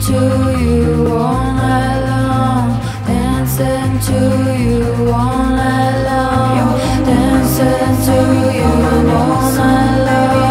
to you all night long, dancing to you all night long, dancing to you all night long.